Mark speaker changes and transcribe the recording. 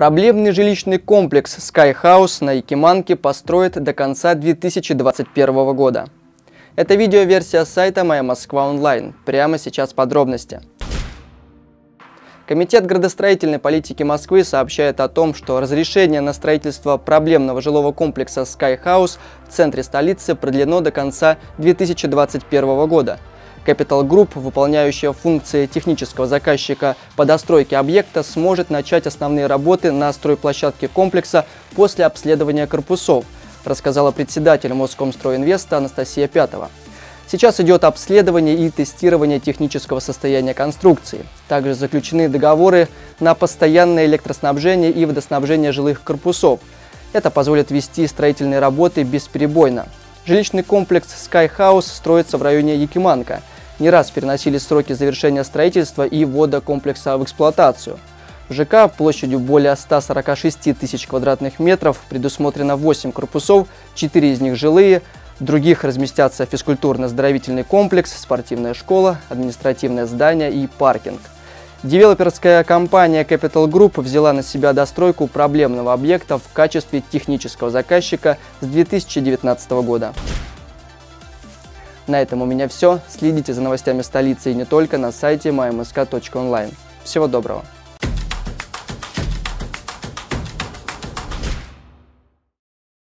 Speaker 1: Проблемный жилищный комплекс Sky House на Якиманке построят до конца 2021 года. Это видеоверсия сайта «Моя Москва онлайн». Прямо сейчас подробности. Комитет градостроительной политики Москвы сообщает о том, что разрешение на строительство проблемного жилого комплекса Sky House в центре столицы продлено до конца 2021 года – Capital Group, выполняющая функции технического заказчика по достройке объекта, сможет начать основные работы на стройплощадке комплекса после обследования корпусов, рассказала председатель Москомстройинвеста Анастасия Пятова. Сейчас идет обследование и тестирование технического состояния конструкции. Также заключены договоры на постоянное электроснабжение и водоснабжение жилых корпусов. Это позволит вести строительные работы бесперебойно. Жилищный комплекс Sky House строится в районе Якиманка. Не раз переносили сроки завершения строительства и ввода комплекса в эксплуатацию. В ЖК площадью более 146 тысяч квадратных метров предусмотрено 8 корпусов, 4 из них жилые, в других разместятся физкультурно-оздоровительный комплекс, спортивная школа, административное здание и паркинг. Девелоперская компания Capital Group взяла на себя достройку проблемного объекта в качестве технического заказчика с 2019 года. На этом у меня все. Следите за новостями столицы и не только на сайте mymsk.online. Всего доброго!